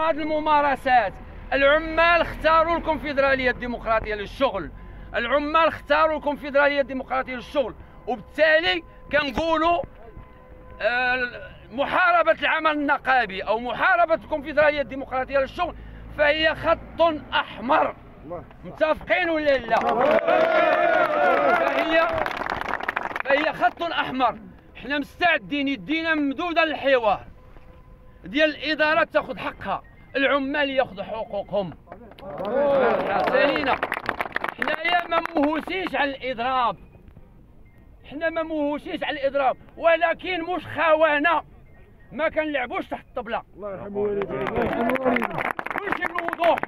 الممارسات. العمال اختاروا الكونفدراليه الديمقراطية للشغل. العمال اختاروا الكونفدراليه الديمقراطية للشغل. وبالتالي كنقولوا آه، محاربة العمل النقابي أو محاربه الكونفدراليه الديمقراطية للشغل فهي خط أحمر. متفقين ولا لا؟ فهي فهي خط أحمر. حنا مستعدين يدينا ممدودة للحوار. ديال الإدارة تاخذ حقها. العمال ياخذوا حقوقهم. سالينا. حنايا ما موهوسينش على الإضراب. حنا ما موهوسينش على الإضراب. ولكن مش خوانه ما كنلعبوش تحت الطبلة. الله يرحم والديك كلشي بالوضوح.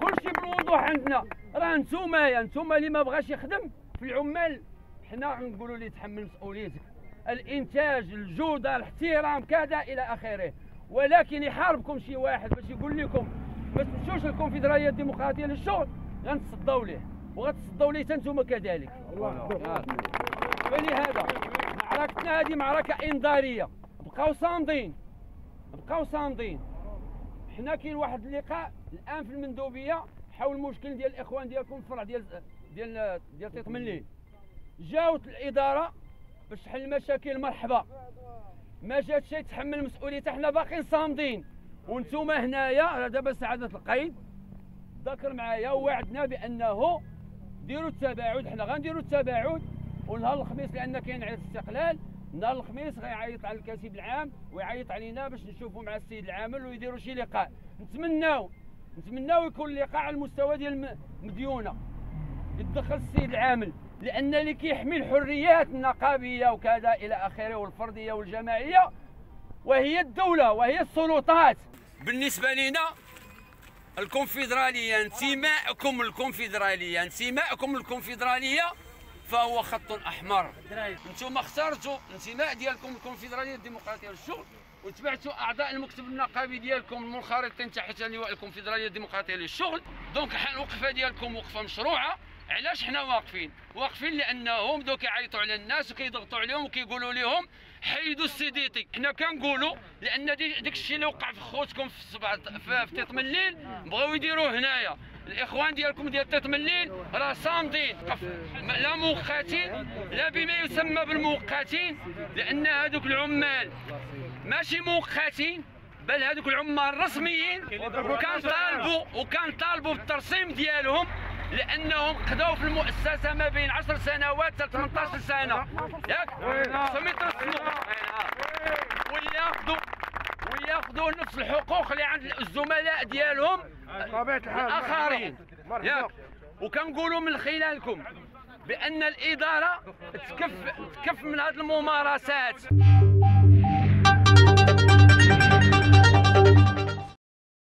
كلشي بالوضوح عندنا. راه نتوما يا نتوما اللي ما بغاش يخدم في العمال. حنا نقولوا ليه تحمل مسؤوليتك. الإنتاج الجودة الاحترام كذا إلى آخره. ولكن يحاربكم شي واحد باش يقول لكم ما تمشوش للكونفدراليه الديمقراطية للشغل غنتصداو ليه. وغتصداو ليه أنتم كذلك. فلهذا معركتنا هذه معركة إنذارية. بقاو صامدين. بقاو صامدين. حنا كاين واحد اللقاء الآن في المندوبية حول المشكل ديال الإخوان ديالكم في الفرع ديال ديال ديال تيط ملي جاوت الإدارة باش تحل المشاكل مرحبا. ما جات شي تحمل مسؤوليتها حنا باقيين صامدين. وأنتم هنايا دابا سعادة القيد. ذكر معايا ووعدنا بأنه ديروا التباعد. حنا غنديروا التباعد. ونهار الخميس لأن كاين عيد الاستقلال نهار الخميس غيعيط على الكاتب العام ويعيط علينا باش نشوفوا مع السيد العامل ويديروا شي لقاء. نتمناو نتمناو يكون اللقاء على المستوى ديال المديونة. يتدخل السيد العامل. لأن اللي كيحمي الحريات النقابية وكذا إلى آخره والفردية والجماعية وهي الدولة وهي السلطات. بالنسبة لنا الكونفدرالية انتماءكم الكونفدرالية انتماءكم الكونفدرالية فهو خط أحمر. أنتم اخترتوا الانتماء ديالكم الكونفدرالية الديمقراطية للشغل وتبعتوا أعضاء المكتب النقابي ديالكم المنخرطين تحت لواء الكونفدرالية الديمقراطية للشغل. دونك الوقفة ديالكم وقفة مشروعة. علاش حنا واقفين؟ واقفين لأنهم بداو كيعيطوا على الناس وكيضغطوا عليهم وكيقولوا لهم حيدوا السيديتي حنا كنقولوا لأن ديك الشيء اللي وقع في خوتكم في سبعة في تيط من الليل بغاو يديروه هنايا. الإخوان ديالكم ديال تيط من الليل راه صامدين. لا مؤقتين لا بما يسمى بالمؤقتين لأن هذوك العمال ماشي مؤقتين بل هذوك العمال الرسميين وكان طالبوا وكان طالبوا بالترسيم ديالهم لأنهم قضوا في المؤسسة ما بين 10 سنوات حتى 18 سنة. ياك؟ سميت وياخذوا وياخذوا نفس الحقوق اللي عند الزملاء ديالهم الآخرين. ياك؟ وكنقولوا من خلالكم بأن الإدارة تكف تكف من هذه الممارسات.